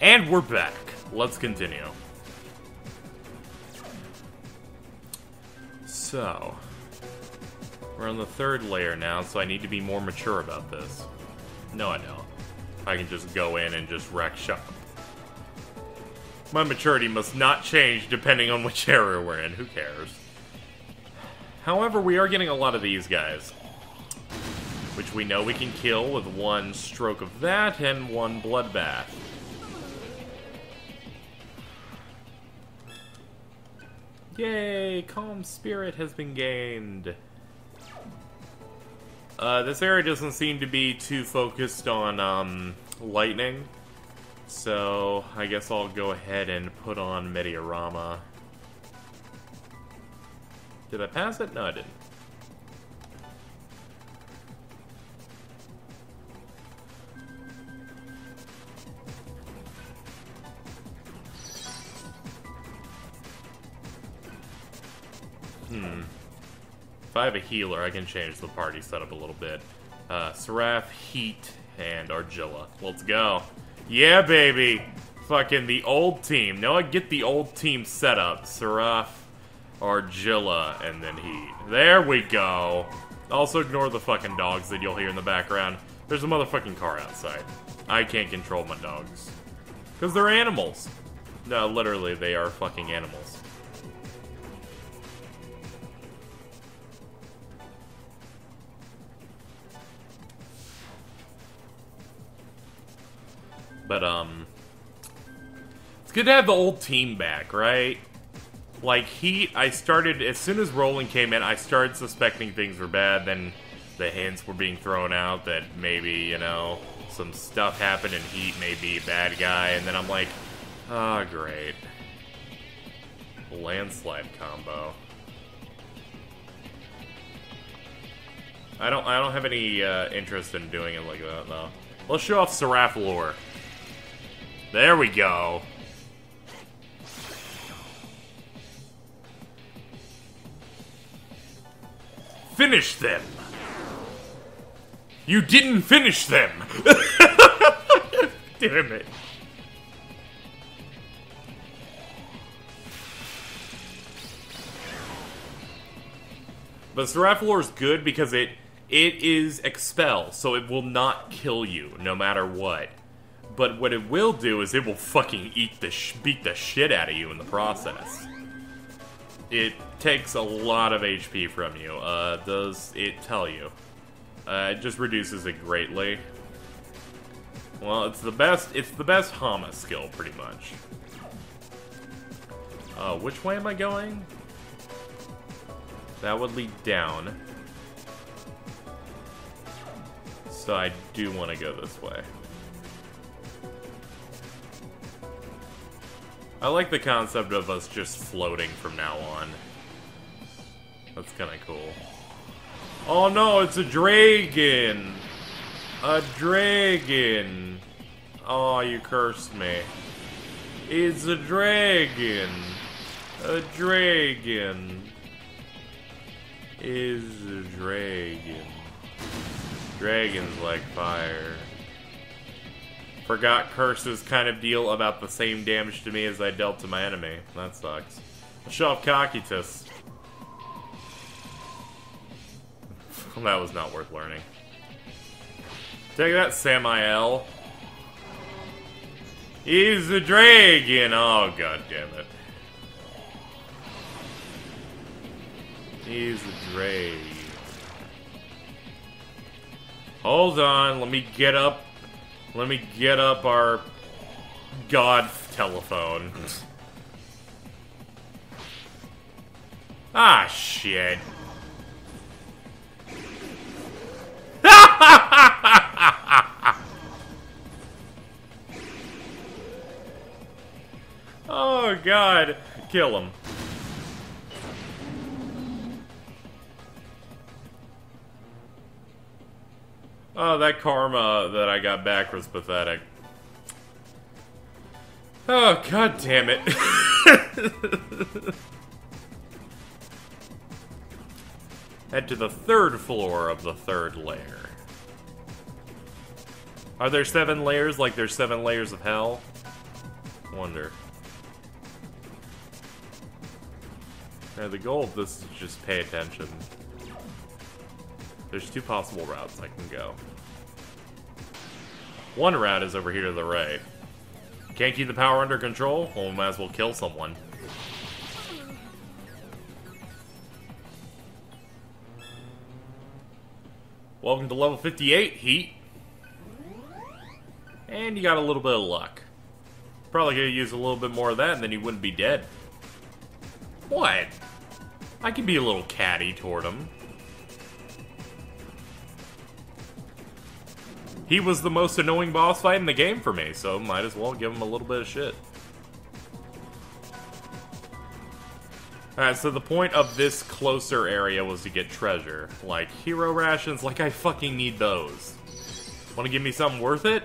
And we're back. Let's continue. So, we're on the third layer now, so I need to be more mature about this. No, I don't. I can just go in and just wreck shop. My maturity must not change depending on which area we're in. Who cares? However, we are getting a lot of these guys. Which we know we can kill with one stroke of that and one bloodbath. Yay! Calm Spirit has been gained. Uh, this area doesn't seem to be too focused on, um, lightning. So, I guess I'll go ahead and put on Mediarama. Did I pass it? No, I didn't. If I have a healer, I can change the party setup a little bit. Uh, Seraph, Heat, and Argilla. Let's go. Yeah, baby! Fucking the old team. Now I get the old team setup. Seraph, Argilla, and then Heat. There we go. Also ignore the fucking dogs that you'll hear in the background. There's a motherfucking car outside. I can't control my dogs. Because they're animals. No, literally, they are fucking animals. But, um... It's good to have the old team back, right? Like, Heat, I started... As soon as Roland came in, I started suspecting things were bad. Then the hints were being thrown out that maybe, you know, some stuff happened and Heat may be a bad guy. And then I'm like, oh, great. Landslide combo. I don't I don't have any uh, interest in doing it like that, though. Let's show off Seraph lore. There we go. Finish them! You didn't finish them! Damn it. But Seraphalor is good because it it is expel, so it will not kill you no matter what. But what it will do is it will fucking eat the beat the shit out of you in the process. It takes a lot of HP from you. Uh, does it tell you? Uh, it just reduces it greatly. Well, it's the best. It's the best Hama skill, pretty much. Uh, which way am I going? That would lead down. So I do want to go this way. I like the concept of us just floating from now on. That's kind of cool. Oh no, it's a dragon! A dragon! Oh, you cursed me. It's a dragon! A dragon! Is a dragon. Dragons like fire. Forgot curses kind of deal about the same damage to me as I dealt to my enemy. That sucks. Show off Cocytus. that was not worth learning. Take that, Samael. He's a dragon! Oh, god damn it. He's a dragon. Hold on, let me get up let me get up our god telephone. ah, shit. oh, God. Kill him. Oh, that karma that I got back was pathetic. Oh, god damn it. Head to the third floor of the third layer. Are there seven layers like there's seven layers of hell? Wonder. Now the goal of this is just pay attention. There's two possible routes I can go. One route is over here to the right. Can't keep the power under control? Well, we might as well kill someone. Welcome to level 58, Heat. And you got a little bit of luck. Probably gonna use a little bit more of that and then you wouldn't be dead. What? I can be a little catty toward him. He was the most annoying boss fight in the game for me, so might as well give him a little bit of shit. Alright, so the point of this closer area was to get treasure. Like, hero rations, like I fucking need those. Wanna give me something worth it?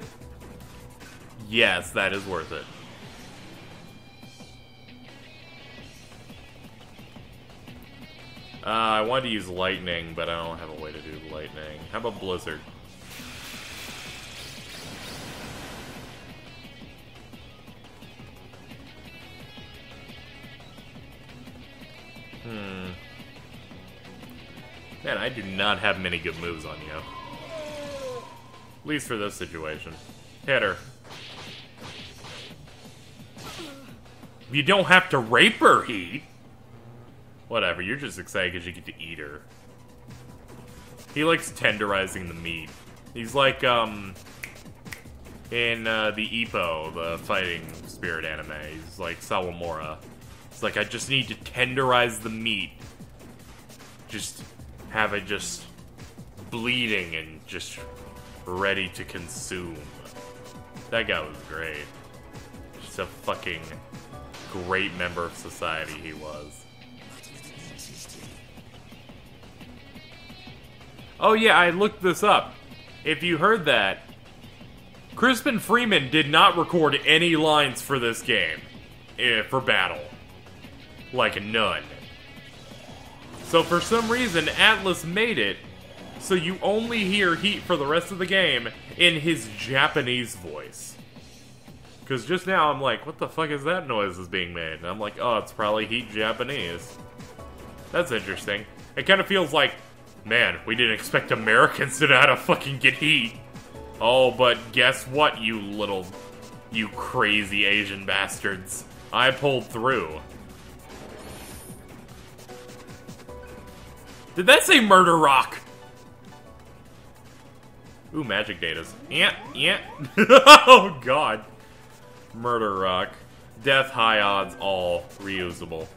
Yes, that is worth it. Uh, I wanted to use lightning, but I don't have a way to do lightning. How about blizzard? Hmm. Man, I do not have many good moves on you. At least for this situation. Hit her. You don't have to rape her, Heat. Whatever, you're just excited because you get to eat her. He likes tenderizing the meat. He's like, um... In uh, the Ippo, the fighting spirit anime, he's like Sawamura. Like, I just need to tenderize the meat. Just have it just bleeding and just ready to consume. That guy was great. Just a fucking great member of society he was. Oh yeah, I looked this up. If you heard that, Crispin Freeman did not record any lines for this game. Eh, for battle. Like none. So for some reason, Atlus made it so you only hear Heat for the rest of the game in his Japanese voice. Because just now I'm like, what the fuck is that noise is being made? And I'm like, oh, it's probably Heat Japanese. That's interesting. It kind of feels like Man, we didn't expect Americans to know how to fucking get heat. Oh, but guess what, you little... You crazy Asian bastards. I pulled through. Did that say Murder Rock? Ooh, magic datas. Yeah, yeah. oh, God. Murder Rock. Death, high odds, all reusable.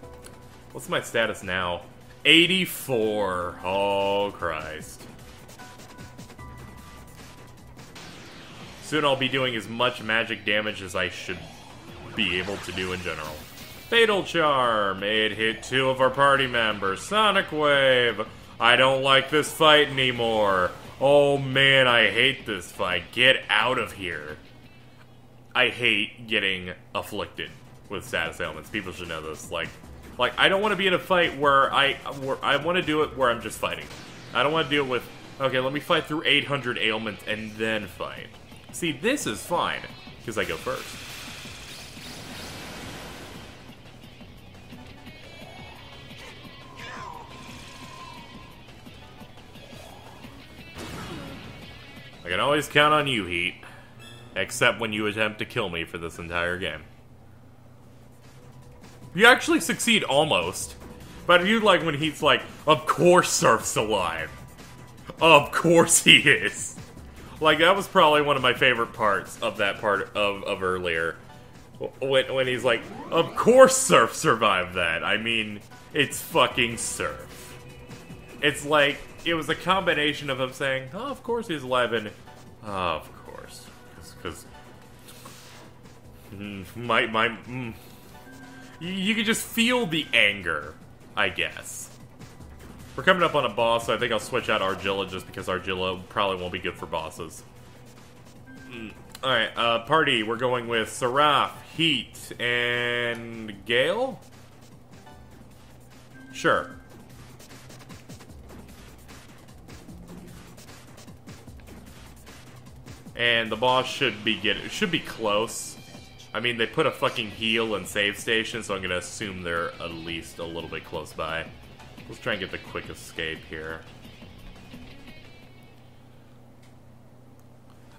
What's my status now? 84. Oh, Christ. Soon I'll be doing as much magic damage as I should be able to do in general. Fatal Charm. It hit two of our party members. Sonic Wave. I don't like this fight anymore. Oh man, I hate this fight. Get out of here. I hate getting afflicted with status ailments. People should know this. Like, like, I don't want to be in a fight where I where I want to do it where I'm just fighting. I don't want to deal with, okay, let me fight through 800 ailments and then fight. See, this is fine, because I go first. Can always count on you, Heat. Except when you attempt to kill me for this entire game. You actually succeed almost. But you like when he's like, of course Serph's alive. Of course he is. Like, that was probably one of my favorite parts of that part of, of earlier. When, when he's like, of course Serph survived that. I mean, it's fucking Surf. It's like, it was a combination of him saying, oh, of course he's alive, and, of course. Because, mm, my, my, mm, you, you can just feel the anger, I guess. We're coming up on a boss, so I think I'll switch out Argilla just because Argilla probably won't be good for bosses. Mm. Alright, uh, party, we're going with Seraph, Heat, and Gale? Sure. And the boss should be get should be close. I mean, they put a fucking heal and save station, so I'm gonna assume they're at least a little bit close by. Let's try and get the quick escape here.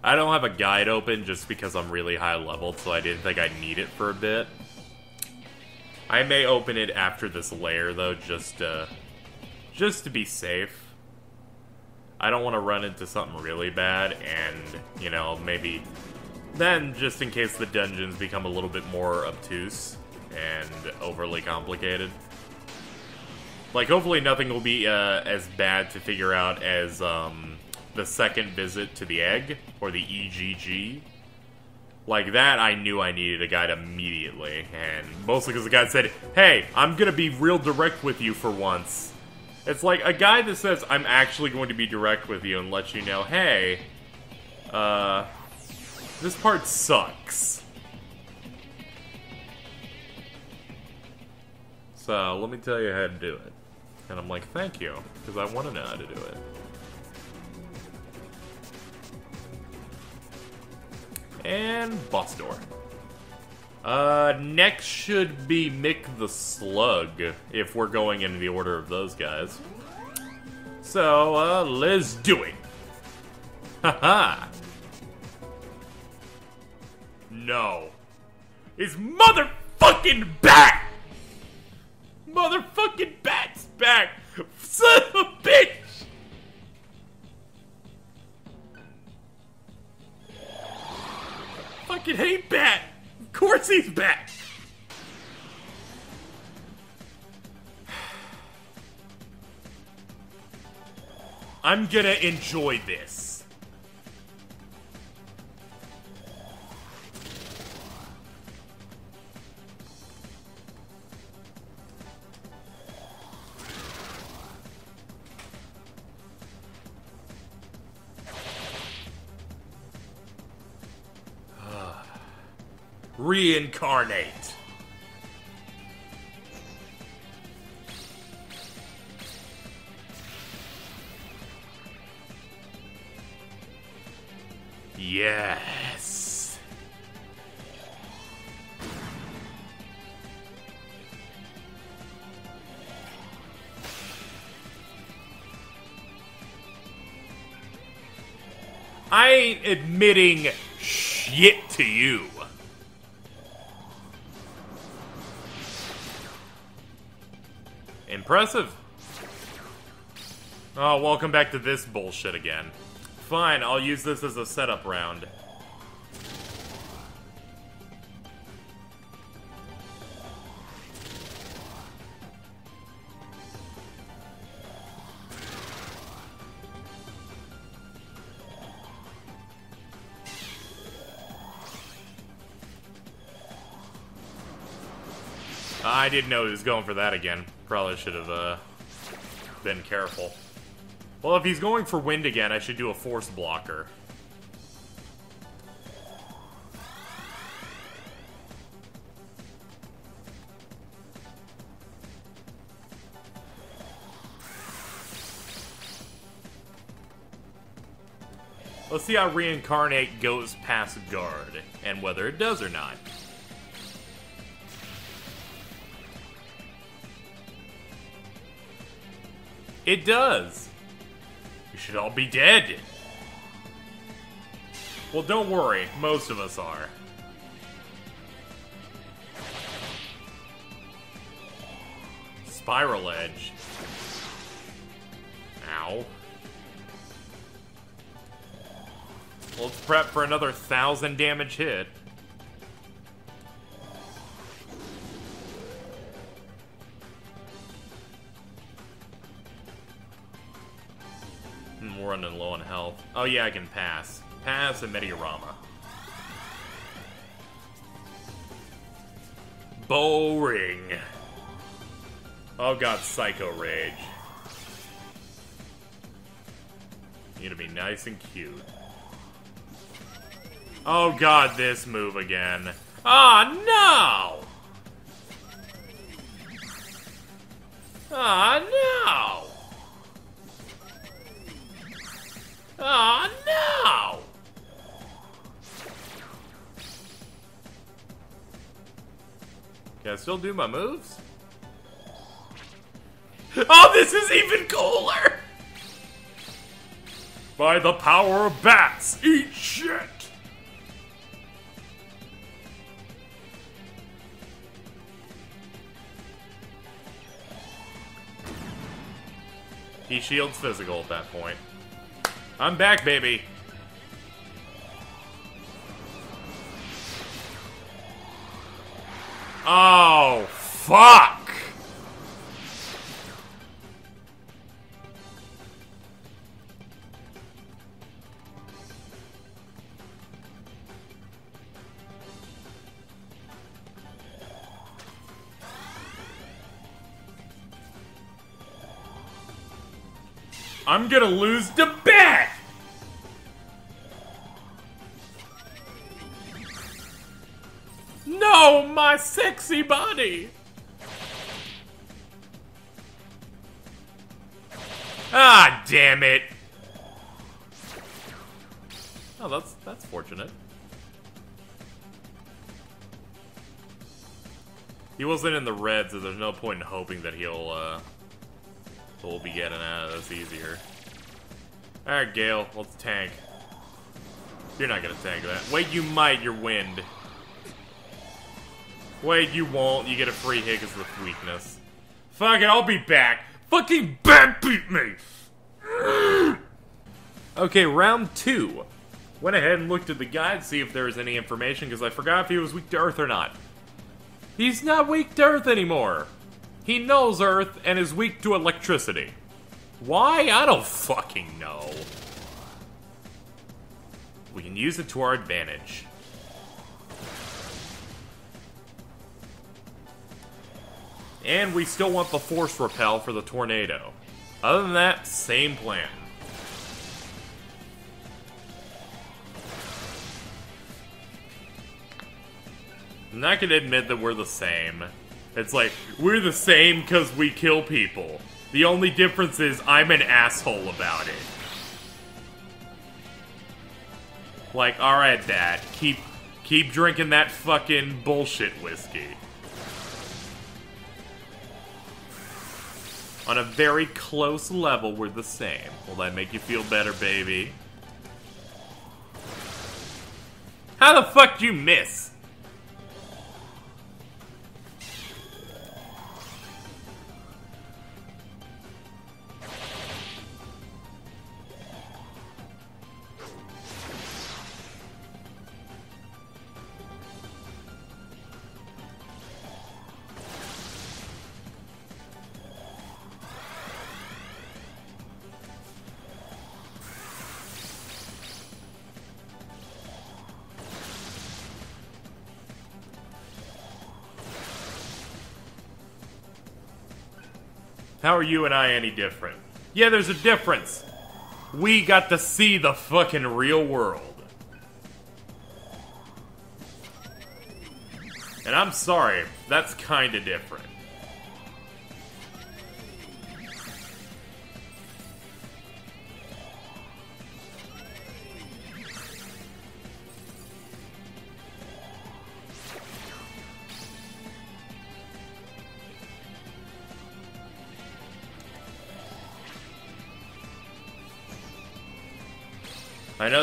I don't have a guide open just because I'm really high leveled, so I didn't think I'd need it for a bit. I may open it after this layer, though, just, uh, just to be safe. I don't want to run into something really bad, and, you know, maybe then, just in case the dungeons become a little bit more obtuse and overly complicated. Like, hopefully nothing will be uh, as bad to figure out as um, the second visit to the egg, or the EGG. Like that, I knew I needed a guide immediately, and mostly because the guy said, hey, I'm gonna be real direct with you for once. It's like a guy that says, I'm actually going to be direct with you and let you know, hey, uh, this part sucks. So, let me tell you how to do it. And I'm like, thank you, because I want to know how to do it. And boss door. Uh, next should be Mick the Slug, if we're going in the order of those guys. So, uh, let's do it. Haha. no. It's motherfucking back! Motherfucking bat's back! Son of a bitch! Fucking hate Bat! Course he's back! I'm gonna enjoy this. Reincarnate. Yes. I ain't admitting shit to you. Impressive. Oh, welcome back to this bullshit again. Fine, I'll use this as a setup round. I didn't know he was going for that again. Probably should have uh, been careful. Well, if he's going for wind again, I should do a force blocker. Let's see how Reincarnate goes past guard, and whether it does or not. It does. You should all be dead. Well, don't worry. Most of us are. Spiral Edge. Ow. Let's prep for another thousand damage hit. Health. Oh yeah, I can pass. Pass and Mediarama. Boring. Oh god, Psycho Rage. You to be nice and cute. Oh god, this move again. Oh no! Oh no! Oh no! Can I still do my moves? Oh, this is even cooler! By the power of bats, eat shit! He shields physical at that point. I'm back, baby! Oh, fuck! I'm gonna lose the bet! No, my sexy body! Ah, damn it! Oh, that's that's fortunate. He wasn't in the red, so there's no point in hoping that he'll uh we'll be getting out of this easier. Alright, Gale, let's tank. You're not gonna tank that. Wait, you might, you're wind. Wait, you won't. You get a free hit because of weakness. Fuck it, I'll be back. Fucking bat beat me! okay, round two. Went ahead and looked at the guide to see if there was any information because I forgot if he was weak to Earth or not. He's not weak to Earth anymore. He knows Earth and is weak to electricity. Why? I don't fucking know. We can use it to our advantage. And we still want the force repel for the tornado. Other than that, same plan. I'm not gonna admit that we're the same. It's like, we're the same because we kill people. The only difference is I'm an asshole about it. Like, alright, Dad, keep keep drinking that fucking bullshit whiskey. On a very close level, we're the same. Will that make you feel better, baby? How the fuck you miss? How are you and I any different? Yeah, there's a difference. We got to see the fucking real world. And I'm sorry, that's kinda different.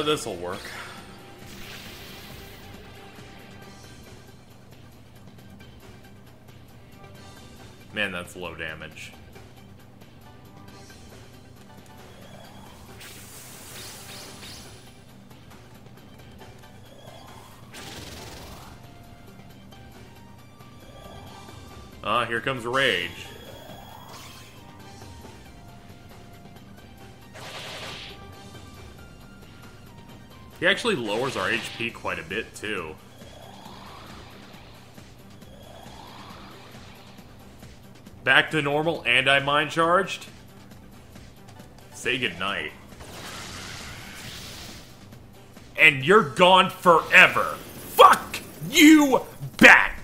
Know this'll work. Man, that's low damage. Ah, here comes Rage. He actually lowers our HP quite a bit, too. Back to normal and I mind charged? Say goodnight. And you're gone forever. Fuck you, bat!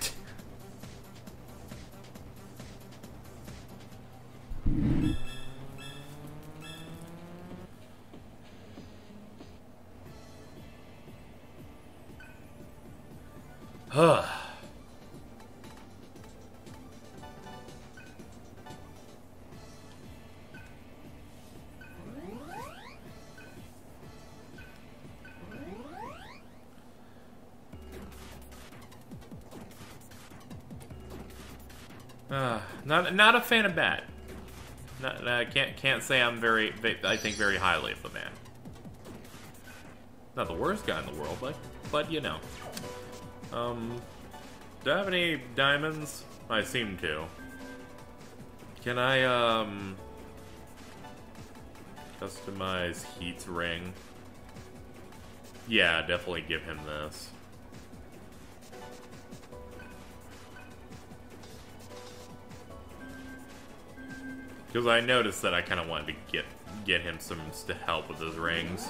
Not a fan of Bat. Not, I can't can't say I'm very I think very highly of the man. Not the worst guy in the world, but but you know. Um, do I have any diamonds? I seem to. Can I um customize Heat's ring? Yeah, definitely give him this. Because I noticed that I kind of wanted to get get him some to help with his rings.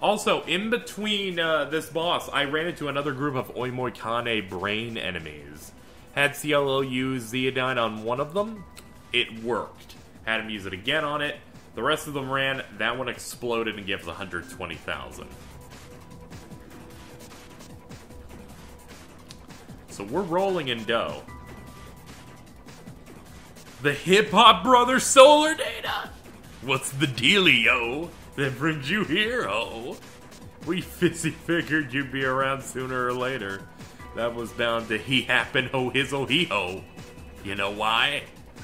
Also, in between uh, this boss, I ran into another group of Omoikane brain enemies. Had Cielo use Zeodine on one of them, it worked. Had him use it again on it, the rest of them ran, that one exploded and gives 120,000. So we're rolling in dough. The Hip Hop Brother Solar Data! What's the dealio that brings you here, ho? We fizzy figured you'd be around sooner or later. That was bound to he happen ho hizzle oh, he ho. You know why?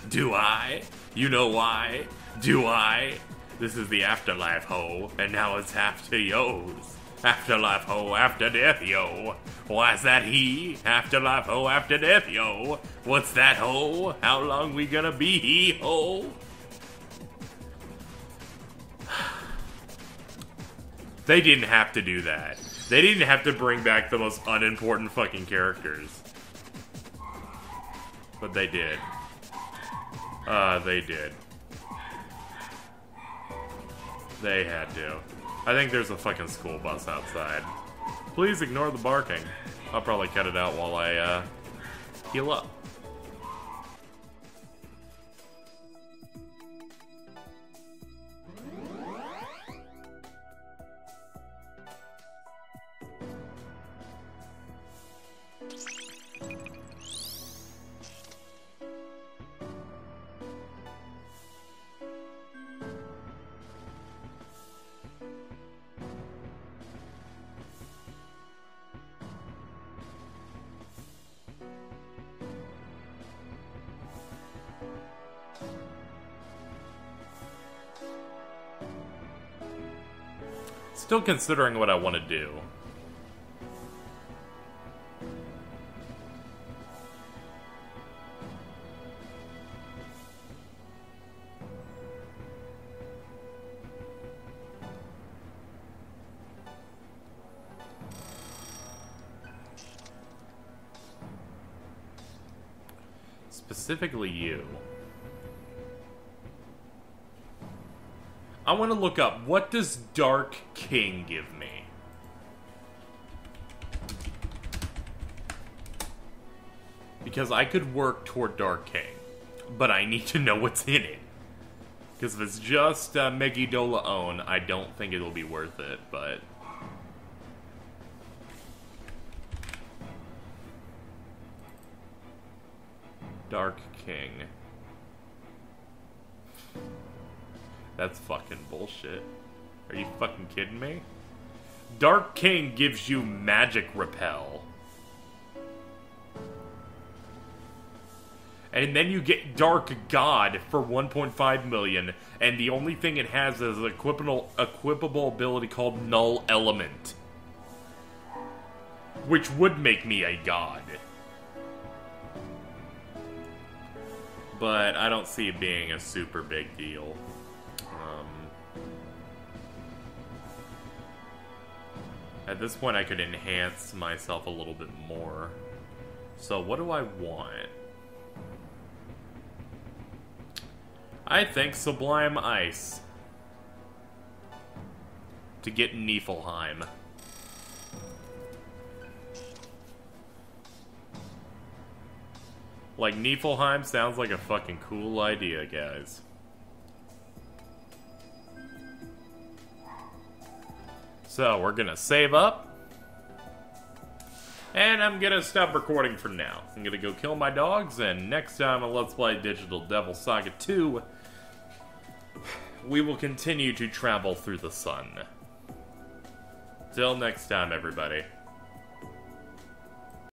Do I? You know why? Do I? This is the afterlife ho, and now it's half to yo's. Afterlife ho, after death yo. Why's that he? Afterlife ho, after death yo. What's that ho? How long we gonna be he ho? They didn't have to do that. They didn't have to bring back the most unimportant fucking characters. But they did. Uh, they did. They had to. I think there's a fucking school bus outside. Please ignore the barking. I'll probably cut it out while I, uh, heal up. Still considering what I want to do. Specifically you. I want to look up what does Dark King give me? Because I could work toward Dark King, but I need to know what's in it. Because if it's just uh, Megidolaon, I don't think it'll be worth it, but... Dark King. That's fucking bullshit. Are you fucking kidding me? Dark King gives you magic repel. And then you get Dark God for 1.5 million, and the only thing it has is an equipable, equipable ability called Null Element. Which would make me a god. But I don't see it being a super big deal. At this point, I could enhance myself a little bit more. So what do I want? I think Sublime Ice. To get Niflheim. Like, Niflheim sounds like a fucking cool idea, guys. So we're gonna save up. And I'm gonna stop recording for now. I'm gonna go kill my dogs, and next time on Let's Play Digital Devil Saga 2, we will continue to travel through the sun. Till next time, everybody.